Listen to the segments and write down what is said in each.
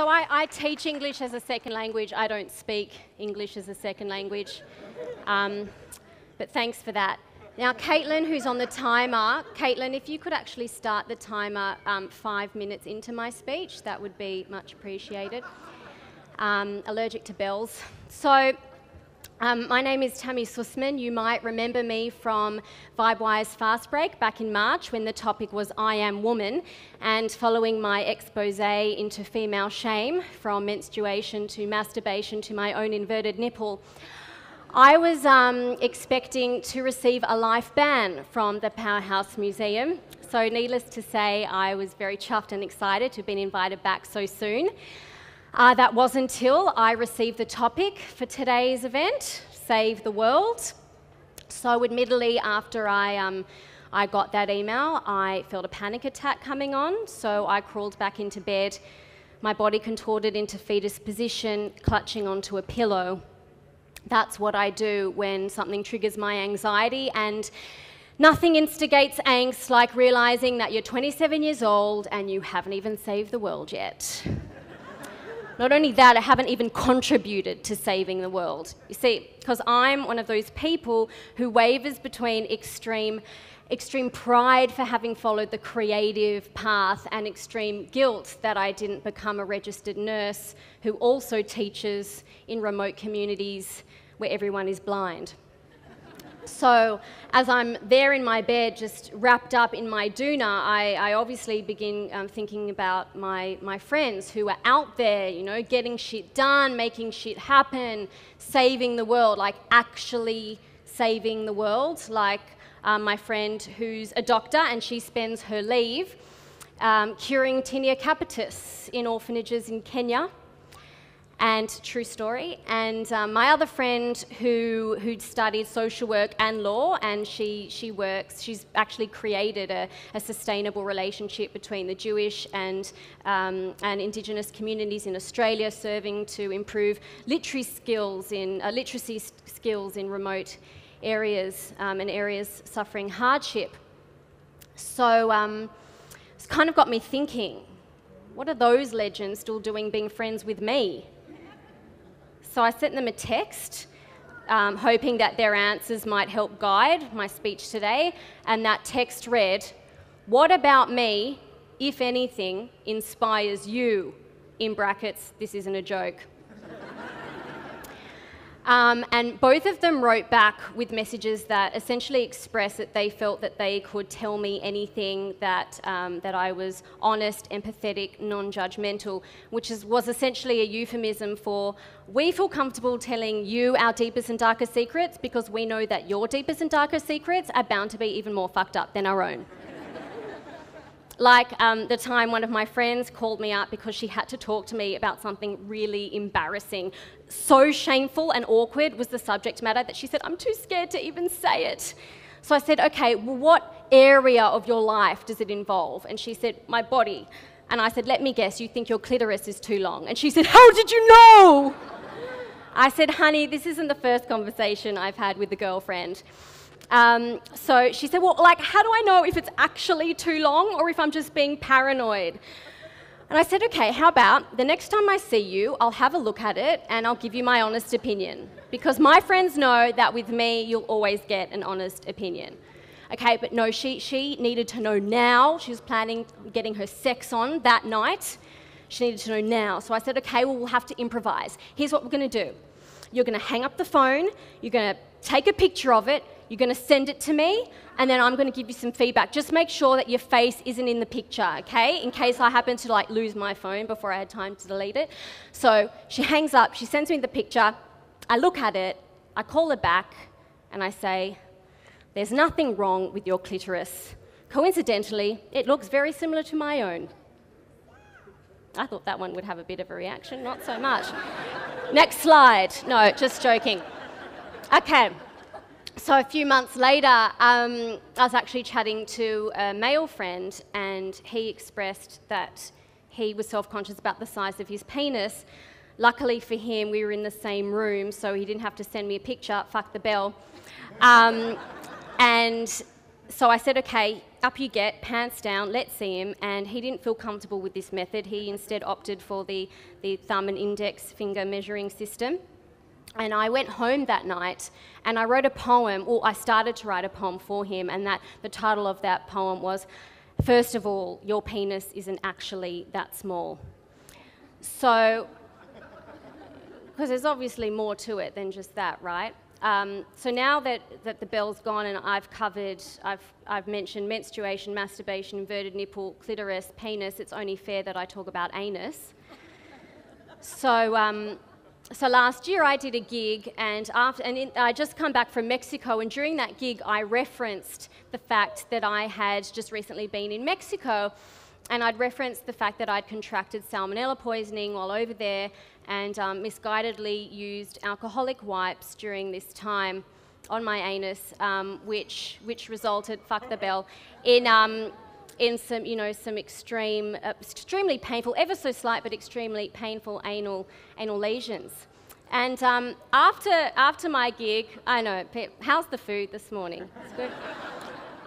so I, I, teach English as a second language. I don't speak English as a second language. Um, but thanks for that. Now, Caitlin, who's on the timer, Caitlin, if you could actually start the timer um, five minutes into my speech, that would be much appreciated. Um, allergic to bells. So, um, my name is Tami Sussman. You might remember me from VibeWire's fastBREAK back in March when the topic was I Am Woman, and following my expose into female shame from menstruation to masturbation to my own inverted nipple. I was um, expecting to receive a life ban from the Powerhouse Museum, so needless to say, I was very chuffed and excited to have been invited back so soon. Uh, that was until I received the topic for today's event, Save the World. So, admittedly, after I, um, I got that email, I felt a panic attack coming on. So, I crawled back into bed, my body contorted into fetus position, clutching onto a pillow. That's what I do when something triggers my anxiety and Nothing instigates angst like realizing that you're 27 years old and you haven't even saved the world yet. Not only that, I haven't even contributed to saving the world. You see, because I'm one of those people who wavers between extreme, extreme pride for having followed the creative path and extreme guilt that I didn't become a registered nurse who also teaches in remote communities where everyone is blind. So, as I'm there in my bed, just wrapped up in my doona, I, I obviously begin um, thinking about my, my friends who are out there, you know, getting shit done, making shit happen, saving the world, like actually saving the world. Like um, my friend who's a doctor and she spends her leave um, curing tinea capitis in orphanages in Kenya and true story. And um, my other friend who who'd studied social work and law, and she she works. She's actually created a, a sustainable relationship between the Jewish and um, and Indigenous communities in Australia, serving to improve literacy skills in uh, literacy skills in remote areas um, and areas suffering hardship. So um, it's kind of got me thinking. What are those legends still doing being friends with me? So I sent them a text, um, hoping that their answers might help guide my speech today. And that text read, What about me, if anything, inspires you? In brackets, this isn't a joke. Um, and both of them wrote back with messages that essentially expressed that they felt that they could tell me anything, that, um, that I was honest, empathetic, non judgmental, which is, was essentially a euphemism for we feel comfortable telling you our deepest and darkest secrets because we know that your deepest and darkest secrets are bound to be even more fucked up than our own. Like um, the time one of my friends called me up because she had to talk to me about something really embarrassing. So shameful and awkward was the subject matter that she said, I'm too scared to even say it. So I said, okay, well, what area of your life does it involve? And she said, my body. And I said, let me guess, you think your clitoris is too long. And she said, how did you know? I said, honey, this isn't the first conversation I've had with a girlfriend. Um, so she said, Well, like, how do I know if it's actually too long or if I'm just being paranoid? And I said, Okay, how about the next time I see you, I'll have a look at it and I'll give you my honest opinion. Because my friends know that with me, you'll always get an honest opinion. Okay, but no, she, she needed to know now. She was planning getting her sex on that night. She needed to know now. So I said, okay, well, we'll have to improvise. Here's what we're going to do you're going to hang up the phone, you're going to take a picture of it, you're going to send it to me, and then I'm going to give you some feedback. Just make sure that your face isn't in the picture, okay? In case I happen to like lose my phone before I had time to delete it. So she hangs up, she sends me the picture. I look at it, I call her back, and I say, There's nothing wrong with your clitoris. Coincidentally, it looks very similar to my own. I thought that one would have a bit of a reaction, not so much. Next slide. No, just joking. Okay so a few months later, um, I was actually chatting to a male friend, and he expressed that he was self conscious about the size of his penis. Luckily for him, we were in the same room, so he didn't have to send me a picture. Fuck the bell. Um, and so I said, okay, up you get, pants down, let's see him. And he didn't feel comfortable with this method. He instead opted for the, the thumb and index finger measuring system. And I went home that night and I wrote a poem, or I started to write a poem for him, and that the title of that poem was First of all, your penis isn't actually that small. So, because there's obviously more to it than just that, right? Um, so now that, that the bell's gone and I've covered, I've, I've mentioned menstruation, masturbation, inverted nipple, clitoris, penis, it's only fair that I talk about anus. So, um, so last year I did a gig and, after, and in, I just come back from Mexico and during that gig I referenced the fact that I had just recently been in Mexico and I'd referenced the fact that I'd contracted salmonella poisoning while over there and um, misguidedly used alcoholic wipes during this time on my anus, um, which, which resulted, fuck the bell, in, um, in some, you know, some extreme, uh, extremely painful, ever so slight, but extremely painful anal, anal lesions. And um, after, after my gig, I know, how's the food this morning? It's good.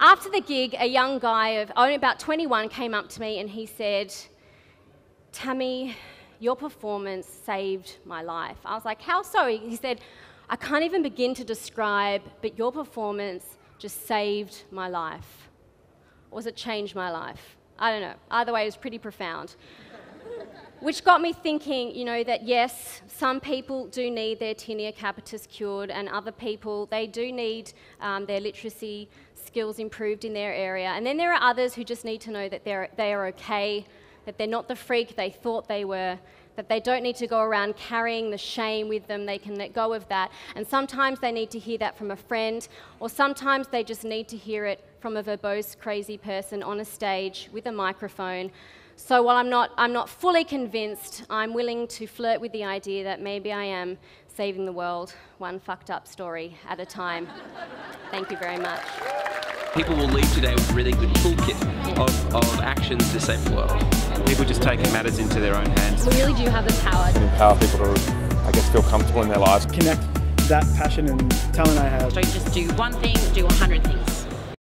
after the gig, a young guy of only about 21 came up to me and he said, Tami, your performance saved my life. I was like, How so? He said, I can't even begin to describe, but your performance just saved my life. Or was it changed my life? I don't know. Either way, it was pretty profound. Which got me thinking, you know, that yes, some people do need their tinea capitis cured, and other people, they do need um, their literacy skills improved in their area. And then there are others who just need to know that they're, they are okay that they're not the freak they thought they were, that they don't need to go around carrying the shame with them, they can let go of that. And sometimes they need to hear that from a friend, or sometimes they just need to hear it from a verbose, crazy person on a stage with a microphone. So while I'm not, I'm not fully convinced, I'm willing to flirt with the idea that maybe I am saving the world one fucked up story at a time. Thank you very much. People will leave today with a really good toolkit of, of actions to save the world. People just taking matters into their own hands. We really do have the power. to empower people to, I guess, feel comfortable in their lives. Connect that passion and talent I have. Don't just do one thing, do hundred things.